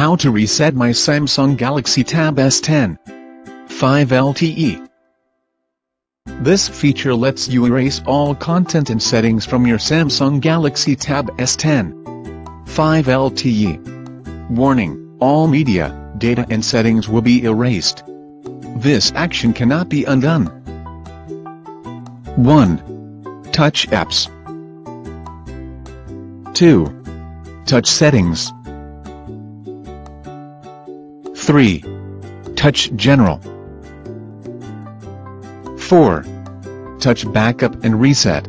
How to reset my Samsung Galaxy Tab S10 5 LTE This feature lets you erase all content and settings from your Samsung Galaxy Tab S10 5 LTE Warning, all media, data and settings will be erased. This action cannot be undone. 1. Touch apps 2. Touch settings 3. Touch General 4. Touch Backup and Reset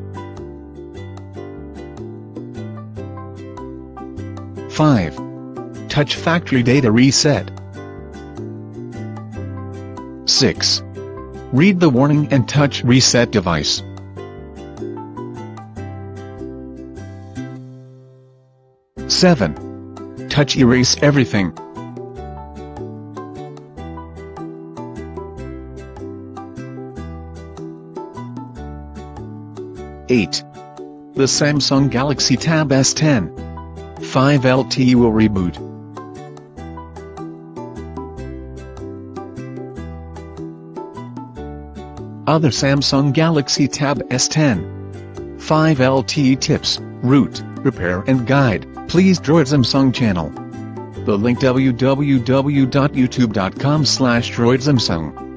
5. Touch Factory Data Reset 6. Read the warning and touch Reset Device Seven. Touch Erase Everything 8. The Samsung Galaxy Tab S10 5 LTE will reboot. Other Samsung Galaxy Tab S10 5 LTE tips, root, repair and guide, please Droid Samsung channel. The link www.youtube.com slash droidsamsung.